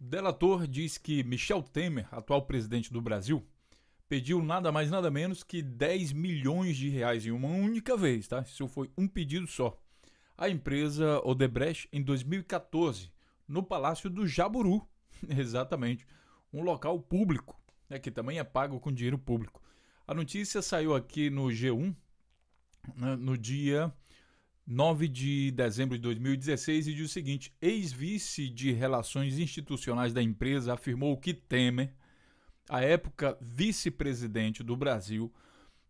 Delator diz que Michel Temer, atual presidente do Brasil, pediu nada mais nada menos que 10 milhões de reais em uma única vez, tá? Isso foi um pedido só. A empresa Odebrecht em 2014, no Palácio do Jaburu, exatamente, um local público, né, que também é pago com dinheiro público. A notícia saiu aqui no G1 né, no dia 9 de dezembro de 2016 e diz o seguinte: ex-vice de Relações Institucionais da empresa afirmou que Temer, à época vice-presidente do Brasil,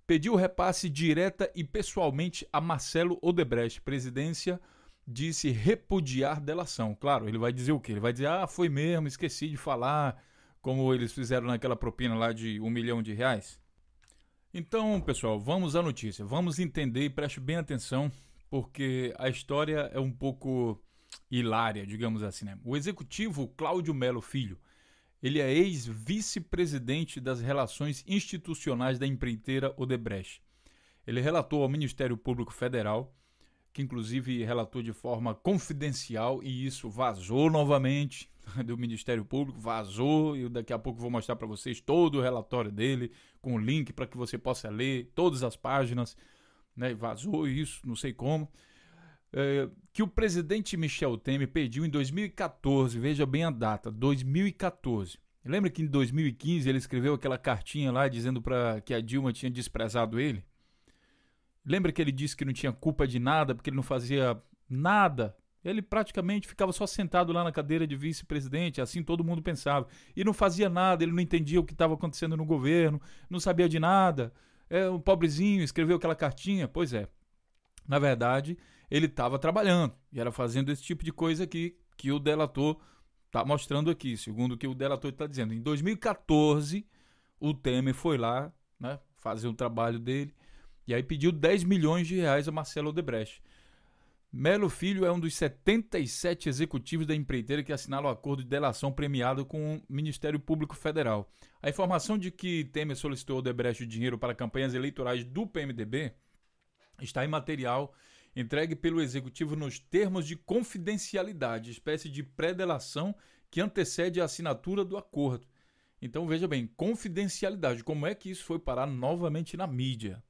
pediu repasse direta e pessoalmente a Marcelo Odebrecht, presidência, disse repudiar delação. Claro, ele vai dizer o quê? Ele vai dizer, ah, foi mesmo, esqueci de falar, como eles fizeram naquela propina lá de um milhão de reais. Então, pessoal, vamos à notícia. Vamos entender e preste bem atenção porque a história é um pouco hilária, digamos assim. Né? O executivo Cláudio Melo Filho, ele é ex-vice-presidente das relações institucionais da empreiteira Odebrecht. Ele relatou ao Ministério Público Federal, que inclusive relatou de forma confidencial e isso vazou novamente do Ministério Público, vazou e daqui a pouco vou mostrar para vocês todo o relatório dele com o link para que você possa ler todas as páginas né, vazou isso, não sei como, é, que o presidente Michel Temer pediu em 2014, veja bem a data, 2014. Lembra que em 2015 ele escreveu aquela cartinha lá dizendo para que a Dilma tinha desprezado ele? Lembra que ele disse que não tinha culpa de nada porque ele não fazia nada? Ele praticamente ficava só sentado lá na cadeira de vice-presidente, assim todo mundo pensava. E não fazia nada, ele não entendia o que estava acontecendo no governo, não sabia de nada é um pobrezinho, escreveu aquela cartinha. Pois é. Na verdade, ele estava trabalhando e era fazendo esse tipo de coisa aqui que o delator está mostrando aqui, segundo o que o delator está dizendo. Em 2014, o Temer foi lá né, fazer o trabalho dele e aí pediu 10 milhões de reais a Marcelo Odebrecht. Melo Filho é um dos 77 executivos da empreiteira que assinaram o acordo de delação premiado com o Ministério Público Federal. A informação de que Temer solicitou o Debrecht dinheiro para campanhas eleitorais do PMDB está em material entregue pelo executivo nos termos de confidencialidade, espécie de pré-delação que antecede a assinatura do acordo. Então veja bem, confidencialidade, como é que isso foi parar novamente na mídia?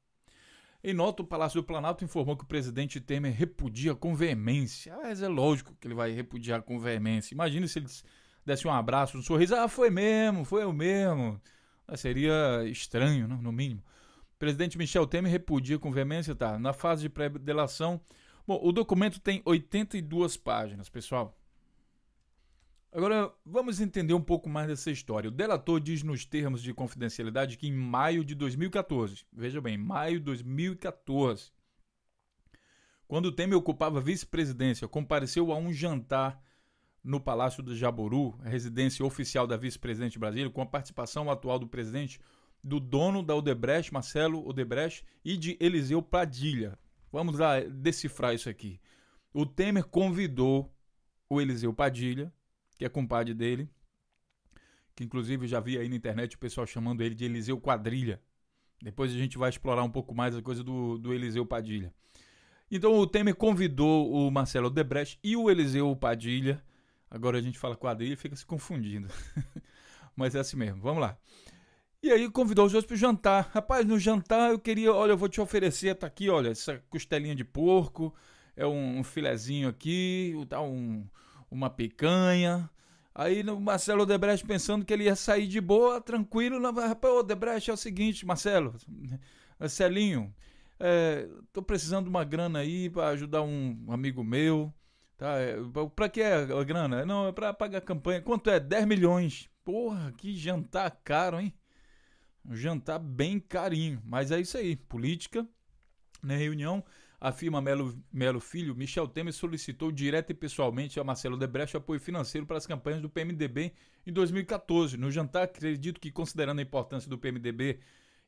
Em nota, o Palácio do Planalto informou que o presidente Temer repudia com veemência. Mas é lógico que ele vai repudiar com veemência. Imagine se ele desse um abraço, um sorriso. Ah, foi mesmo, foi eu mesmo. Ah, seria estranho, né, no mínimo. O presidente Michel Temer repudia com veemência, tá? Na fase de pré-delação. Bom, o documento tem 82 páginas, pessoal. Agora, vamos entender um pouco mais dessa história. O delator diz nos termos de confidencialidade que em maio de 2014, veja bem, maio de 2014, quando Temer ocupava a vice-presidência, compareceu a um jantar no Palácio do Jaburu, residência oficial da vice-presidente brasileira, com a participação atual do presidente, do dono da Odebrecht, Marcelo Odebrecht, e de Eliseu Padilha. Vamos lá decifrar isso aqui. O Temer convidou o Eliseu Padilha, que é compadre dele, que inclusive já vi aí na internet o pessoal chamando ele de Eliseu Quadrilha. Depois a gente vai explorar um pouco mais a coisa do, do Eliseu Padilha. Então o Temer convidou o Marcelo Debrecht e o Eliseu Padilha. Agora a gente fala quadrilha e fica se confundindo. Mas é assim mesmo, vamos lá. E aí convidou os dois para jantar. Rapaz, no jantar eu queria, olha, eu vou te oferecer, tá aqui, olha, essa costelinha de porco, é um, um filezinho aqui, tá um, uma picanha. Aí o Marcelo Odebrecht pensando que ele ia sair de boa, tranquilo. Rapaz, Odebrecht é o seguinte, Marcelo, Marcelinho, é, tô precisando de uma grana aí para ajudar um amigo meu. Tá? É, pra que é a grana? Não, é pra pagar a campanha. Quanto é? 10 milhões. Porra, que jantar caro, hein? Um jantar bem carinho. Mas é isso aí. Política, na reunião, afirma Melo, Melo Filho, Michel Temer solicitou direto e pessoalmente a Marcelo Debrecht apoio financeiro para as campanhas do PMDB em 2014. No jantar, acredito que, considerando a importância do PMDB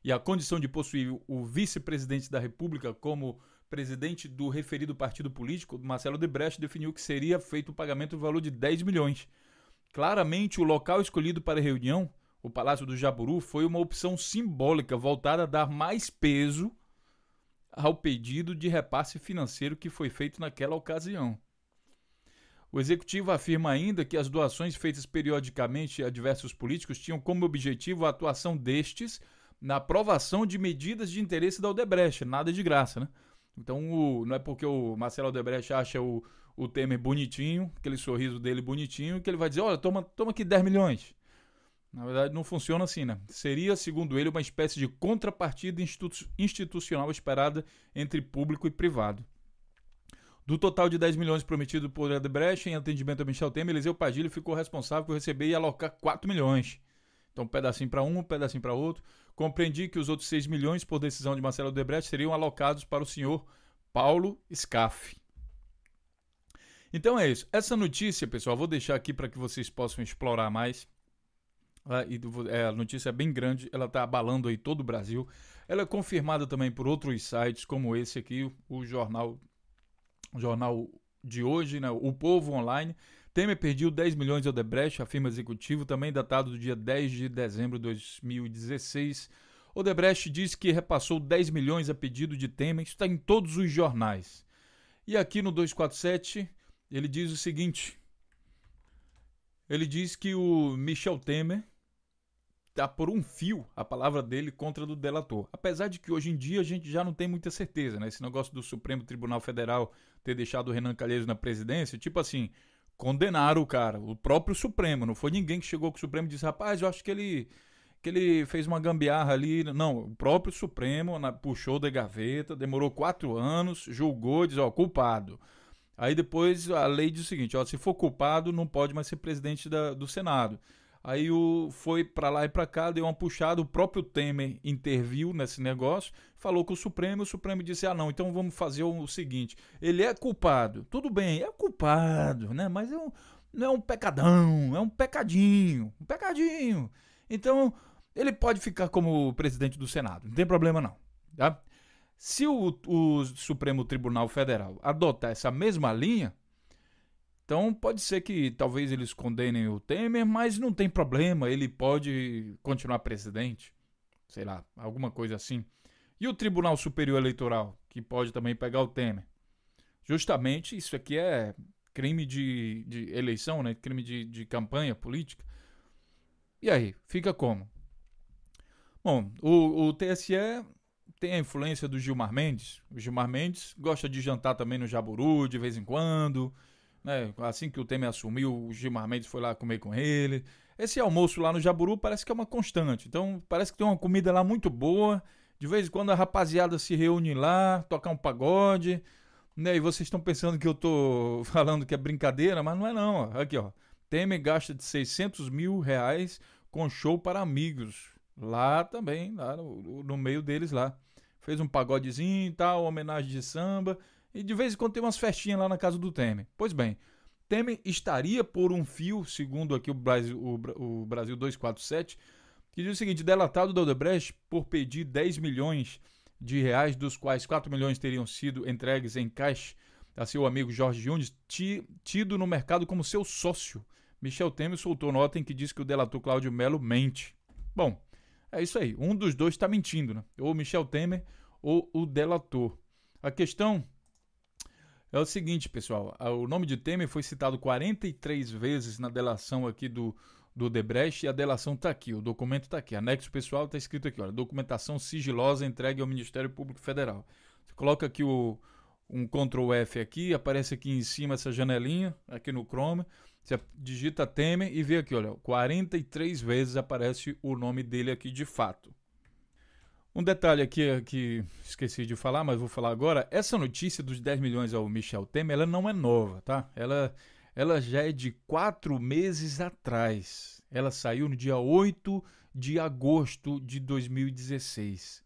e a condição de possuir o vice-presidente da República como presidente do referido partido político, Marcelo Debrecht definiu que seria feito o pagamento do valor de 10 milhões. Claramente, o local escolhido para a reunião, o Palácio do Jaburu, foi uma opção simbólica voltada a dar mais peso ao pedido de repasse financeiro que foi feito naquela ocasião. O executivo afirma ainda que as doações feitas periodicamente a diversos políticos tinham como objetivo a atuação destes na aprovação de medidas de interesse da Odebrecht, nada de graça, né? Então, o, não é porque o Marcelo Odebrecht acha o, o Temer bonitinho, aquele sorriso dele bonitinho, que ele vai dizer: olha, toma, toma aqui 10 milhões. Na verdade, não funciona assim, né? Seria, segundo ele, uma espécie de contrapartida institu institucional esperada entre público e privado. Do total de 10 milhões prometido por Odebrecht em atendimento a Michel Temer, Eliseu Padilha ficou responsável por receber e alocar 4 milhões. Então, um pedacinho para um, um pedacinho para outro. Compreendi que os outros 6 milhões, por decisão de Marcelo Odebrecht, seriam alocados para o senhor Paulo Scaff. Então é isso. Essa notícia, pessoal, vou deixar aqui para que vocês possam explorar mais. E, é, a notícia é bem grande, ela está abalando aí todo o Brasil. Ela é confirmada também por outros sites, como esse aqui, o jornal, o jornal de hoje, né, o Povo Online. Temer perdeu 10 milhões de Odebrecht, afirma executivo, também datado do dia 10 de dezembro de 2016. Odebrecht diz que repassou 10 milhões a pedido de Temer, isso está em todos os jornais. E aqui no 247, ele diz o seguinte: ele diz que o Michel Temer está por um fio a palavra dele contra a do delator. Apesar de que hoje em dia a gente já não tem muita certeza, né? Esse negócio do Supremo Tribunal Federal ter deixado o Renan Calheiros na presidência, tipo assim, condenaram o cara, o próprio Supremo. Não foi ninguém que chegou com o Supremo e disse, rapaz, eu acho que ele que ele fez uma gambiarra ali. Não, o próprio Supremo na, puxou da gaveta, demorou quatro anos, julgou, diz, ó, culpado. Aí depois a lei diz o seguinte, ó, se for culpado não pode mais ser presidente da, do Senado. Aí o, foi para lá e para cá, deu uma puxada, o próprio Temer interviu nesse negócio, falou com o Supremo, o Supremo disse: "Ah, não, então vamos fazer o, seguinte, ele é culpado. Tudo bem, é culpado, né? Mas é um, não é um pecadão, é um pecadinho, um pecadinho. Então, ele pode ficar como presidente do Senado, não tem problema não, tá? Se o, o Supremo Tribunal Federal adotar essa mesma linha, então pode ser que talvez eles condenem o Temer, mas não tem problema, ele pode continuar presidente. Sei lá, alguma coisa assim. E o Tribunal Superior Eleitoral, que pode também pegar o Temer. Justamente isso aqui é crime de, de eleição, né? crime de, de campanha política. E aí, fica como? Bom, o, o TSE tem a influência do Gilmar Mendes. O Gilmar Mendes gosta de jantar também no Jaburu de vez em quando. Né? Assim que o Temer assumiu, o Gilmar Mendes foi lá comer com ele. Esse almoço lá no Jaburu parece que é uma constante. Então, parece que tem uma comida lá muito boa. De vez em quando a rapaziada se reúne lá, tocar um pagode. Né? E vocês estão pensando que eu tô falando que é brincadeira, mas não é não. Aqui, ó. Temer gasta de 600 mil reais com show para amigos. Lá também, lá no, no meio deles lá. Fez um pagodezinho e tal, homenagem de samba. E de vez em quando tem umas festinhas lá na casa do Temer. Pois bem, Temer estaria por um fio, segundo aqui o Brasil, o, o Brasil 247, que diz o seguinte: delatado da Odebrecht por pedir 10 milhões de reais, dos quais 4 milhões teriam sido entregues em caixa a seu amigo Jorge Yunes, tido no mercado como seu sócio. Michel Temer soltou nota em que diz que o delator Cláudio Melo mente. Bom, é isso aí. Um dos dois está mentindo, né? Ou Michel Temer ou o delator. A questão é o seguinte, pessoal. O nome de Temer foi citado 43 vezes na delação aqui do, do Debrecht e a delação está aqui. O documento está aqui. Anexo pessoal está escrito aqui. Olha, documentação sigilosa entregue ao Ministério Público Federal. Você coloca aqui o, um Ctrl F aqui, aparece aqui em cima essa janelinha, aqui no Chrome. Você digita Temer e vê aqui, olha, 43 vezes aparece o nome dele aqui de fato. Um detalhe aqui que esqueci de falar, mas vou falar agora. Essa notícia dos 10 milhões ao Michel Temer, ela não é nova, tá? Ela, ela já é de quatro meses atrás. Ela saiu no dia 8 de agosto de 2016.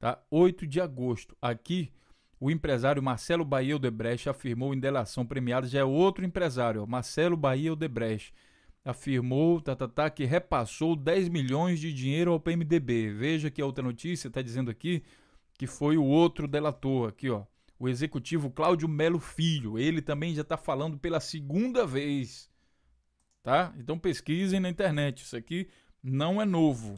Tá? 8 de agosto. Aqui, o empresário Marcelo Bahia Odebrecht afirmou em delação premiada, já é outro empresário, Marcelo Bahia Odebrecht afirmou tá, tá, tá, que repassou 10 milhões de dinheiro ao PMDB. Veja que a outra notícia está dizendo aqui que foi o outro delator, aqui ó, o executivo Cláudio Melo Filho. Ele também já está falando pela segunda vez, tá? Então pesquisem na internet. Isso aqui não é novo.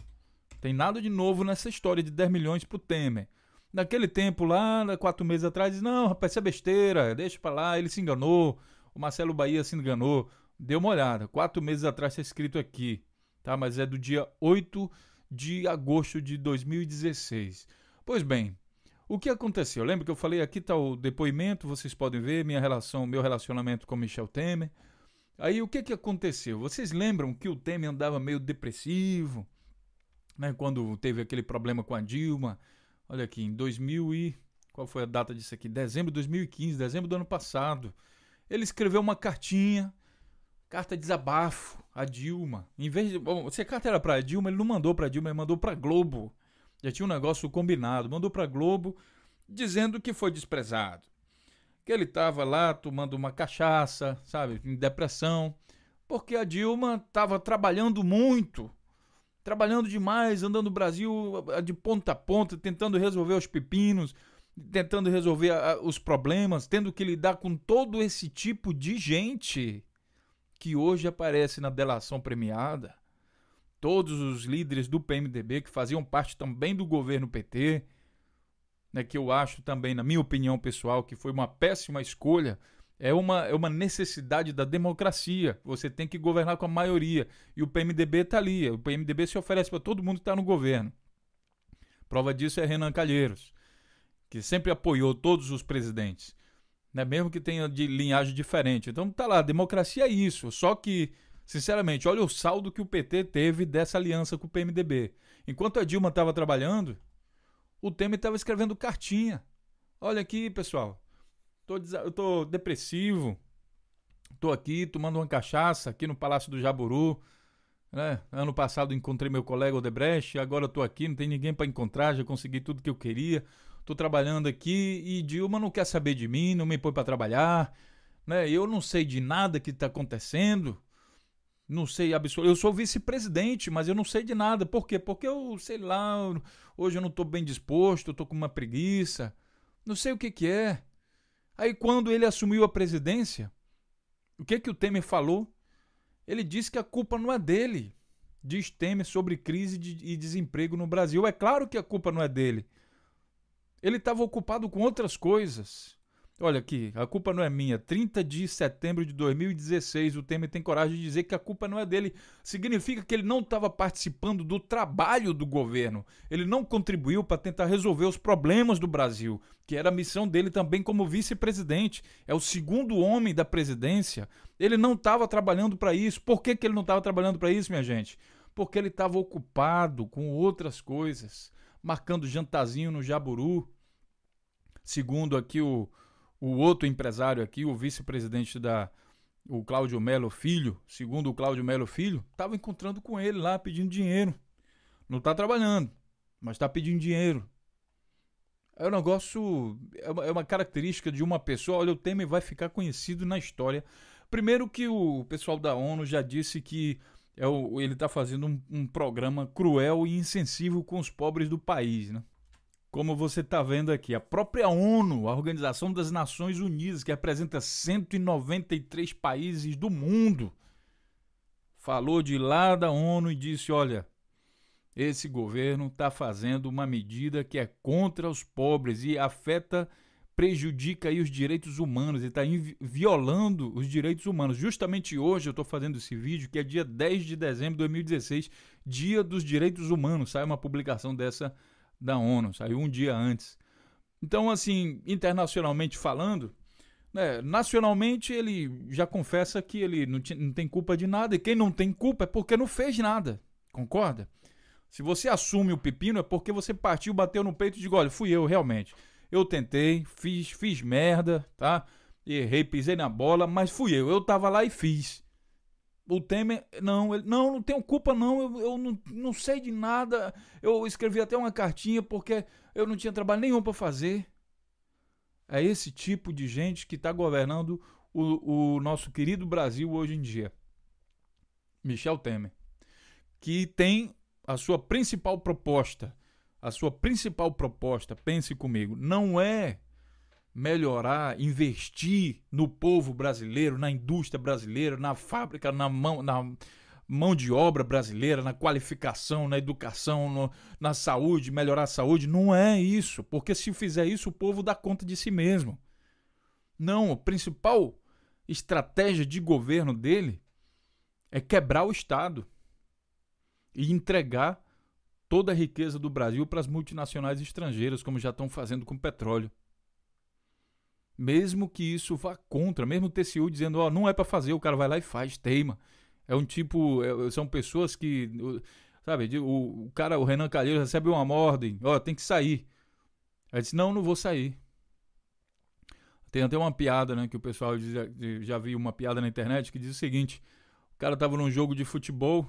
Tem nada de novo nessa história de 10 milhões para o Temer. Naquele tempo lá, quatro meses atrás, não, rapaz, isso é besteira, deixa para lá, ele se enganou o Marcelo Bahia se enganou. Dê uma olhada. Quatro meses atrás está escrito aqui, tá? Mas é do dia 8 de agosto de 2016. Pois bem, o que aconteceu? Lembra que eu falei aqui está o depoimento, vocês podem ver minha relação, meu relacionamento com Michel Temer. Aí o que que aconteceu? Vocês lembram que o Temer andava meio depressivo, né, quando teve aquele problema com a Dilma? Olha aqui, em 2000 e qual foi a data disso aqui? Dezembro de 2015, dezembro do ano passado. Ele escreveu uma cartinha, carta de desabafo a Dilma. Em vez de, bom, se a carta era para Dilma, ele não mandou para Dilma, ele mandou para Globo. Já tinha um negócio combinado, mandou para Globo dizendo que foi desprezado. Que ele estava lá tomando uma cachaça, sabe, em depressão, porque a Dilma estava trabalhando muito trabalhando demais, andando no Brasil de ponta a ponta, tentando resolver os pepinos, tentando resolver os problemas, tendo que lidar com todo esse tipo de gente que hoje aparece na delação premiada. Todos os líderes do PMDB que faziam parte também do governo PT, né, que eu acho também, na minha opinião pessoal, que foi uma péssima escolha é uma, é uma necessidade da democracia. Você tem que governar com a maioria. E o PMDB está ali. O PMDB se oferece para todo mundo que está no governo. Prova disso é Renan Calheiros, que sempre apoiou todos os presidentes, né? mesmo que tenha de linhagem diferente. Então tá lá, democracia é isso. Só que, sinceramente, olha o saldo que o PT teve dessa aliança com o PMDB. Enquanto a Dilma estava trabalhando, o Temer estava escrevendo cartinha. Olha aqui, pessoal. Tô, eu tô depressivo. Tô aqui tomando uma cachaça aqui no Palácio do Jaburu. Né? Ano passado encontrei meu colega Odebrecht, agora tô aqui, não tem ninguém para encontrar, já consegui tudo que eu queria. Tô trabalhando aqui e Dilma não quer saber de mim, não me põe para trabalhar, né? Eu não sei de nada que tá acontecendo. Não sei absolutamente. Eu sou vice-presidente, mas eu não sei de nada. Por quê? Porque eu, sei lá, hoje eu não tô bem disposto, eu tô com uma preguiça. Não sei o que que é. Aí quando ele assumiu a presidência, o que que o Temer falou? Ele disse que a culpa não é dele. Diz Temer sobre crise de, e desemprego no Brasil. É claro que a culpa não é dele. Ele estava ocupado com outras coisas. Olha aqui, a culpa não é minha. 30 de setembro de 2016, o Temer tem coragem de dizer que a culpa não é dele. Significa que ele não estava participando do trabalho do governo. Ele não contribuiu para tentar resolver os problemas do Brasil, que era a missão dele também como vice-presidente. É o segundo homem da presidência. Ele não estava trabalhando para isso. Por que, que ele não estava trabalhando para isso, minha gente? Porque ele estava ocupado com outras coisas, marcando jantazinho no Jaburu. Segundo aqui o o outro empresário aqui, o vice-presidente da o Cláudio Melo Filho, segundo o Cláudio Melo Filho, estava encontrando com ele lá pedindo dinheiro. Não está trabalhando, mas está pedindo dinheiro. É um negócio, é uma, é uma, característica de uma pessoa. Olha, o Temer vai ficar conhecido na história. Primeiro que o pessoal da ONU já disse que é o, ele está fazendo um, um programa cruel e insensível com os pobres do país, né? Como você está vendo aqui, a própria ONU, a Organização das Nações Unidas, que representa 193 países do mundo, falou de lá da ONU e disse: olha, esse governo está fazendo uma medida que é contra os pobres e afeta, prejudica aí os direitos humanos e está violando os direitos humanos. Justamente hoje eu estou fazendo esse vídeo, que é dia 10 de dezembro de 2016, Dia dos Direitos Humanos. Sai uma publicação dessa da ONU, saiu um dia antes. Então, assim, internacionalmente falando, né, nacionalmente ele já confessa que ele não, não tem culpa de nada, e quem não tem culpa é porque não fez nada, concorda? Se você assume o pepino é porque você partiu, bateu no peito e diz, olha, fui eu realmente. Eu tentei, fiz, fiz merda, tá? Errei, pisei na bola, mas fui eu. Eu tava lá e fiz o Temer, não, ele, não, não tenho culpa não, eu, eu não, não sei de nada. Eu escrevi até uma cartinha porque eu não tinha trabalho nenhum para fazer. É esse tipo de gente que está governando o, o nosso querido Brasil hoje em dia. Michel Temer. Que tem a sua principal proposta, a sua principal proposta, pense comigo, não é melhorar, investir no povo brasileiro, na indústria brasileira, na fábrica, na mão, na mão de obra brasileira, na qualificação, na educação, no, na saúde, melhorar a saúde. Não é isso, porque se fizer isso, o povo dá conta de si mesmo. Não, o principal estratégia de governo dele é quebrar o Estado e entregar toda a riqueza do Brasil para as multinacionais estrangeiras, como já estão fazendo com o petróleo. Mesmo que isso vá contra, mesmo o TCU dizendo, ó, oh, não é para fazer, o cara vai lá e faz, teima. É um tipo, é, são pessoas que, sabe, o, o cara, o Renan Calheiro recebe uma ordem, ó, oh, tem que sair. Aí disse, não, não vou sair. Tem até uma piada, né, que o pessoal diz, já viu uma piada na internet que diz o seguinte, o cara tava num jogo de futebol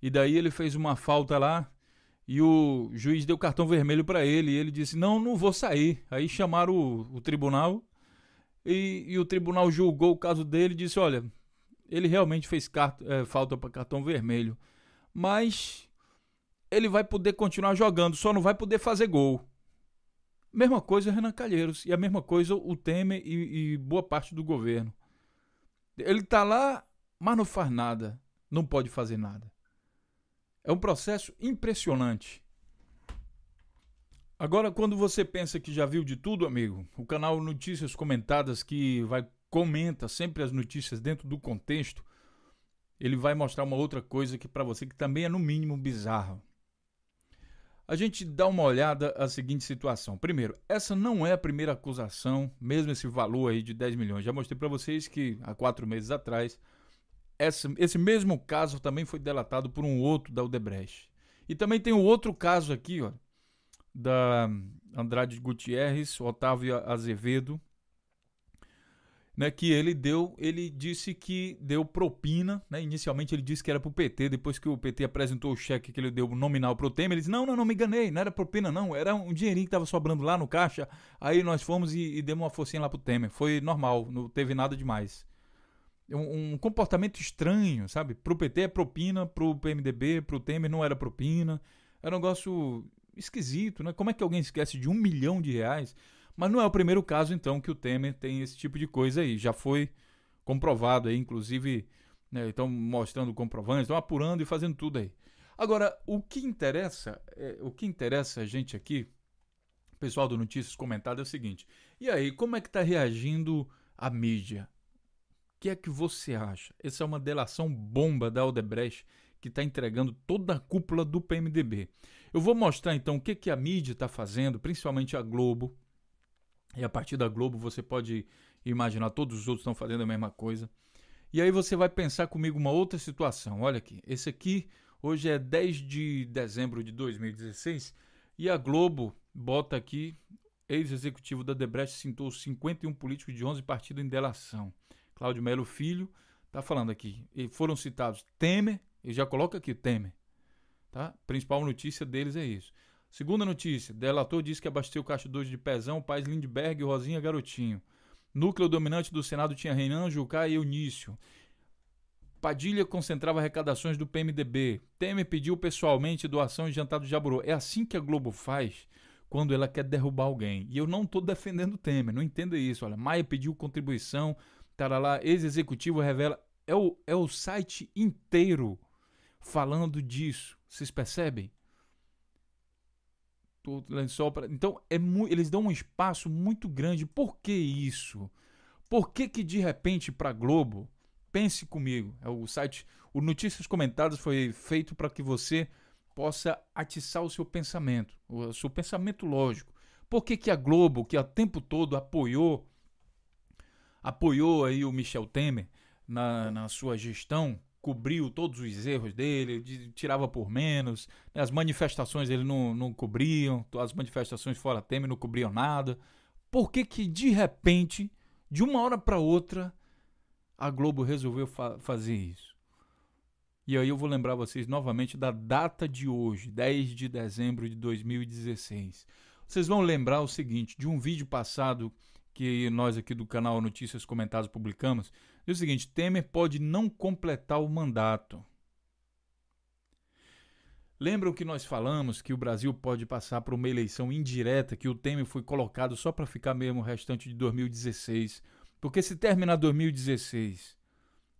e daí ele fez uma falta lá e o juiz deu cartão vermelho para ele. E ele disse: Não, não vou sair. Aí chamaram o, o tribunal e, e, o tribunal julgou o caso dele e disse: Olha, ele realmente fez é, falta para cartão vermelho, mas ele vai poder continuar jogando, só não vai poder fazer gol. Mesma coisa Renan Calheiros e a mesma coisa o Temer e, e boa parte do governo. Ele tá lá, mas não faz nada, não pode fazer nada. É um processo impressionante. Agora, quando você pensa que já viu de tudo, amigo, o canal Notícias Comentadas, que vai comenta sempre as notícias dentro do contexto, ele vai mostrar uma outra coisa que para você que também é no mínimo bizarro. A gente dá uma olhada à seguinte situação. Primeiro, essa não é a primeira acusação, mesmo esse valor aí de 10 milhões. Já mostrei para vocês que há quatro meses atrás essa, esse mesmo caso também foi delatado por um outro da Odebrecht. E também tem um outro caso aqui, ó, da Andrade Gutierrez, Otávio Azevedo, né, que ele deu, ele disse que deu propina, né, inicialmente ele disse que era para o PT, depois que o PT apresentou o cheque que ele deu nominal para o Temer, ele disse, não, não, não, me enganei, não era propina não, era um dinheirinho que estava sobrando lá no caixa, aí nós fomos e, e demos uma forcinha lá para o Temer, foi normal, não teve nada demais um, um comportamento estranho, sabe? Pro PT é propina, pro PMDB, pro Temer não era propina. Era um negócio esquisito, né? Como é que alguém esquece de um milhão de reais? Mas não é o primeiro caso, então, que o Temer tem esse tipo de coisa aí. Já foi comprovado aí, inclusive, né, estão mostrando comprovantes, estão apurando e fazendo tudo aí. Agora, o que interessa, é, o que interessa a gente aqui, pessoal do Notícias Comentado, é o seguinte. E aí, como é que está reagindo a mídia? Que é que você acha? Essa é uma delação bomba da Odebrecht que está entregando toda a cúpula do PMDB. Eu vou mostrar então o que, que a mídia está fazendo, principalmente a Globo. E a partir da Globo você pode imaginar, todos os outros estão fazendo a mesma coisa. E aí você vai pensar comigo uma outra situação. Olha aqui, esse aqui hoje é 10 de dezembro de 2016 e a Globo bota aqui ex-executivo da Debrecht cintou 51 políticos de 11 partidos em delação. Cláudio Melo Filho, está falando aqui. E foram citados Temer, ele já coloca aqui Temer. Tá? Principal notícia deles é isso. Segunda notícia: delator diz que abasteceu caixa 2 de Pezão, Paz Lindbergh e Rosinha Garotinho. Núcleo dominante do Senado tinha Renan, Jucá e Eunício. Padilha concentrava arrecadações do PMDB. Temer pediu pessoalmente doação de jantar do Jaburô. É assim que a Globo faz quando ela quer derrubar alguém. E eu não estou defendendo Temer, não entenda isso. Olha, Maia pediu contribuição lá ex-executivo revela. É o, é o site inteiro falando disso. Vocês percebem? Só pra... Então, é mu... eles dão um espaço muito grande. Por que isso? Por que, que de repente para Globo, pense comigo, é o site, o Notícias Comentadas foi feito para que você possa atiçar o seu pensamento, o seu pensamento lógico. Por que, que a Globo, que o tempo todo apoiou apoiou aí o Michel Temer na, na sua gestão, cobriu todos os erros dele, de, tirava por menos, né? as manifestações ele não, não cobriam, as manifestações fora Temer não cobriam nada. Por que que de repente, de uma hora para outra, a Globo resolveu fa fazer isso? E aí eu vou lembrar vocês novamente da data de hoje, 10 de dezembro de 2016. Vocês vão lembrar o seguinte, de um vídeo passado que nós aqui do canal Notícias Comentadas publicamos, diz o seguinte: Temer pode não completar o mandato. Lembram que nós falamos que o Brasil pode passar por uma eleição indireta, que o Temer foi colocado só para ficar mesmo o restante de 2016? Porque se terminar 2016,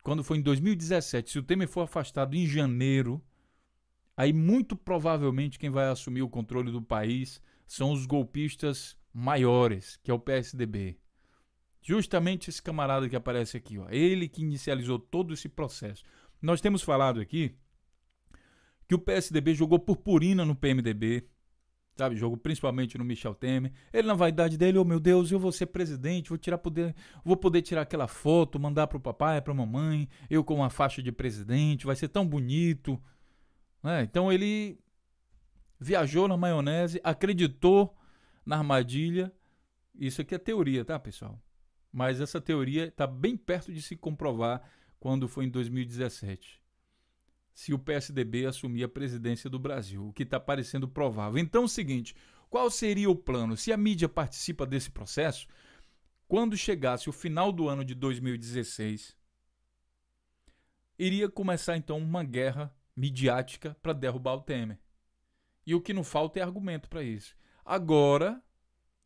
quando for em 2017, se o Temer for afastado em janeiro, aí muito provavelmente quem vai assumir o controle do país são os golpistas maiores, que é o PSDB. Justamente esse camarada que aparece aqui, ó, ele que inicializou todo esse processo. Nós temos falado aqui que o PSDB jogou purpurina no PMDB, sabe? Jogou principalmente no Michel Temer. Ele na vaidade dele, oh meu Deus, eu vou ser presidente, vou tirar poder, vou poder tirar aquela foto, mandar pro papai, pra mamãe, eu com uma faixa de presidente, vai ser tão bonito. Né? Então ele viajou na maionese, acreditou na armadilha. Isso aqui é teoria, tá, pessoal? mas essa teoria está bem perto de se comprovar quando foi em 2017. Se o PSDB assumir a presidência do Brasil, o que está parecendo provável. Então, é o seguinte: qual seria o plano? Se a mídia participa desse processo, quando chegasse o final do ano de 2016, iria começar então uma guerra midiática para derrubar o Temer. E o que não falta é argumento para isso. Agora,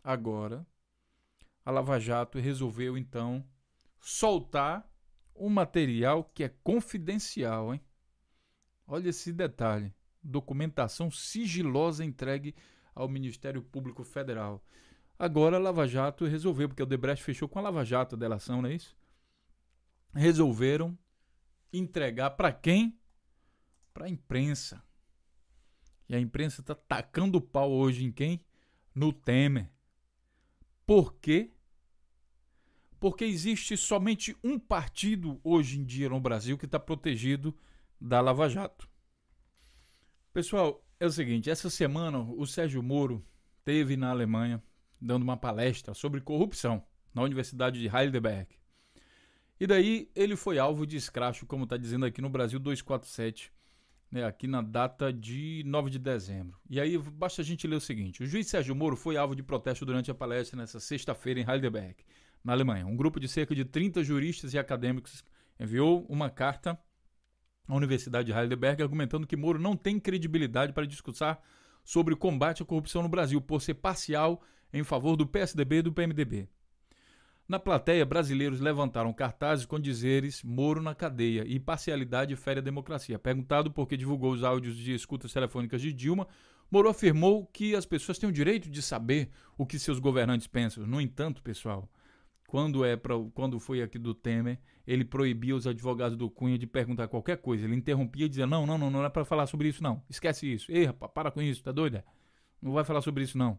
agora, a Lava Jato resolveu então soltar um material que é confidencial, hein? Olha esse detalhe. Documentação sigilosa entregue ao Ministério Público Federal. Agora a Lava Jato resolveu, porque o Debrecht fechou com a Lava Jato a delação, não é isso? Resolveram entregar para quem? Para a imprensa. E a imprensa está tacando pau hoje em quem? No Temer. Por quê? porque existe somente um partido hoje em dia no Brasil que está protegido da Lava Jato. Pessoal, é o seguinte: essa semana o Sérgio Moro teve na Alemanha dando uma palestra sobre corrupção na Universidade de Heidelberg. E daí ele foi alvo de escracho, como está dizendo aqui no Brasil 247, né, aqui na data de 9 de dezembro. E aí basta a gente ler o seguinte: o juiz Sérgio Moro foi alvo de protesto durante a palestra nessa sexta-feira em Heidelberg na Alemanha. Um grupo de cerca de 30 juristas e acadêmicos enviou uma carta à Universidade de Heidelberg argumentando que Moro não tem credibilidade para discursar sobre o combate à corrupção no Brasil, por ser parcial em favor do PSDB e do PMDB. Na plateia, brasileiros levantaram cartazes com dizeres Moro na cadeia e parcialidade fere a democracia. Perguntado por que divulgou os áudios de escutas telefônicas de Dilma, Moro afirmou que as pessoas têm o direito de saber o que seus governantes pensam. No entanto, pessoal, quando é pra, quando foi aqui do Temer, ele proibia os advogados do Cunha de perguntar qualquer coisa. Ele interrompia e dizia: "Não, não, não, não é para falar sobre isso não. Esquece isso. Ei, rapaz, para com isso, tá doida? Não vai falar sobre isso não."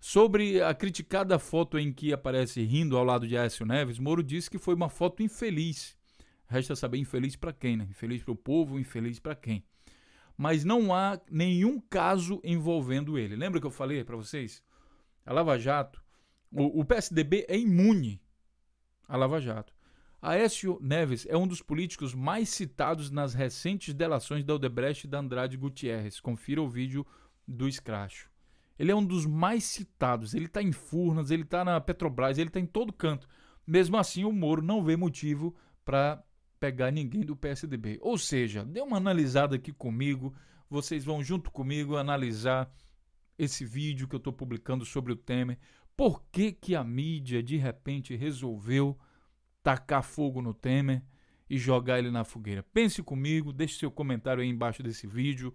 Sobre a criticada foto em que aparece rindo ao lado de Aécio Neves, Moro disse que foi uma foto infeliz. Resta saber infeliz para quem, né? Infeliz para o povo, infeliz para quem. Mas não há nenhum caso envolvendo ele. Lembra que eu falei para vocês? A Lava Jato o, o PSDB é imune à Lava Jato. Aécio Neves é um dos políticos mais citados nas recentes delações da Odebrecht e da Andrade Gutierrez. Confira o vídeo do escracho. Ele é um dos mais citados. Ele está em Furnas, ele está na Petrobras, ele está em todo canto. Mesmo assim, o Moro não vê motivo para pegar ninguém do PSDB. Ou seja, dê uma analisada aqui comigo. Vocês vão junto comigo analisar esse vídeo que eu estou publicando sobre o Temer. Por que, que a mídia de repente resolveu tacar fogo no Temer e jogar ele na fogueira? Pense comigo, deixe seu comentário aí embaixo desse vídeo.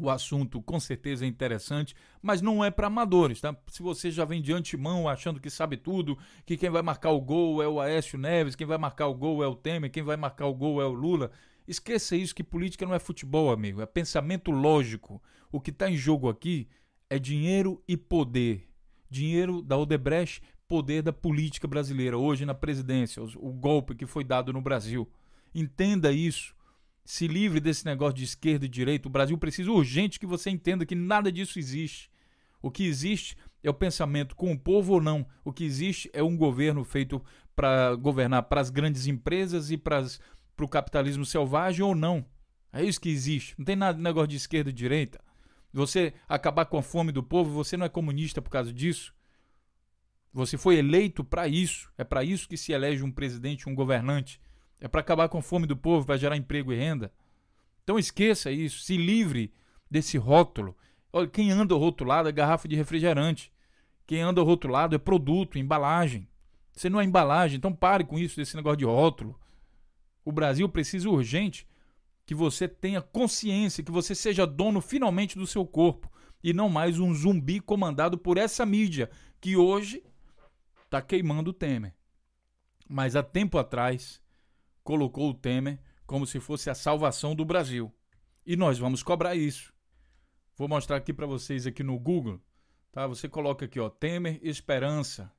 O assunto com certeza é interessante, mas não é para amadores, tá? Se você já vem de antemão achando que sabe tudo, que quem vai marcar o gol é o Aécio Neves, quem vai marcar o gol é o Temer, quem vai marcar o gol é o Lula, esqueça isso que política não é futebol, amigo, é pensamento lógico. O que está em jogo aqui é dinheiro e poder dinheiro da Odebrecht, poder da política brasileira, hoje na presidência, o golpe que foi dado no Brasil. Entenda isso. Se livre desse negócio de esquerda e direita. O Brasil precisa urgente que você entenda que nada disso existe. O que existe é o pensamento com o povo ou não. O que existe é um governo feito para governar para as grandes empresas e para o capitalismo selvagem ou não. É isso que existe. Não tem nada de negócio de esquerda e direita você acabar com a fome do povo, você não é comunista por causa disso. Você foi eleito para isso. É para isso que se elege um presidente, um governante. É para acabar com a fome do povo, para gerar emprego e renda. Então esqueça isso, se livre desse rótulo. Olha, quem anda rotulado é garrafa de refrigerante. Quem anda rotulado é produto, embalagem. Você não é embalagem, então pare com isso, desse negócio de rótulo. O Brasil precisa urgente que você tenha consciência, que você seja dono finalmente do seu corpo e não mais um zumbi comandado por essa mídia que hoje tá queimando o Temer. Mas há tempo atrás colocou o Temer como se fosse a salvação do Brasil. E nós vamos cobrar isso. Vou mostrar aqui para vocês aqui no Google, tá? Você coloca aqui, ó, Temer Esperança.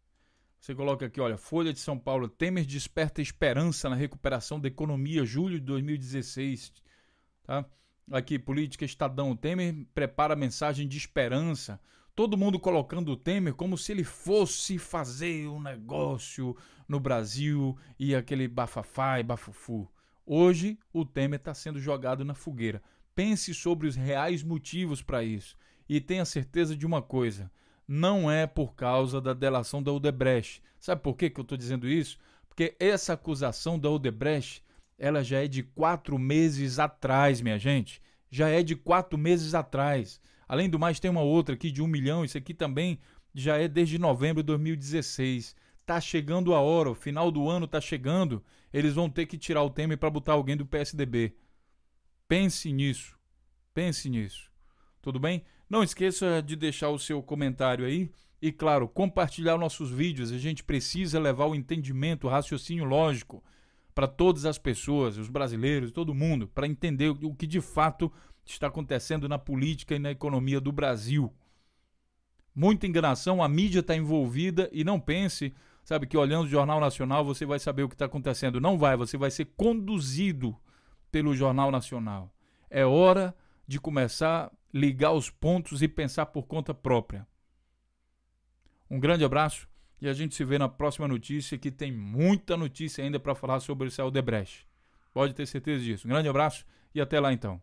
Você coloca aqui, olha, Folha de São Paulo, Temer desperta esperança na recuperação da economia, julho de 2016, tá? Aqui, política Estadão, Temer prepara mensagem de esperança. Todo mundo colocando o Temer como se ele fosse fazer um negócio no Brasil e aquele bafafá e bafufu. Hoje, o Temer está sendo jogado na fogueira. Pense sobre os reais motivos para isso. E tenha certeza de uma coisa: não é por causa da delação da Odebrecht. Sabe por que, que eu estou dizendo isso? Porque essa acusação da Odebrecht ela já é de quatro meses atrás, minha gente. Já é de quatro meses atrás. Além do mais, tem uma outra aqui de um milhão. Isso aqui também já é desde novembro de 2016. Tá chegando a hora, o final do ano tá chegando. Eles vão ter que tirar o Temer para botar alguém do PSDB. Pense nisso. Pense nisso. Tudo bem? Não esqueça de deixar o seu comentário aí. E, claro, compartilhar nossos vídeos. A gente precisa levar o entendimento, o raciocínio lógico para todas as pessoas, os brasileiros, todo mundo, para entender o que de fato está acontecendo na política e na economia do Brasil. Muita enganação, a mídia está envolvida e não pense, sabe, que olhando o Jornal Nacional você vai saber o que está acontecendo. Não vai, você vai ser conduzido pelo Jornal Nacional. É hora de começar a ligar os pontos e pensar por conta própria. Um grande abraço e a gente se vê na próxima notícia, que tem muita notícia ainda para falar sobre o Odebrecht. Pode ter certeza disso. Um grande abraço e até lá então.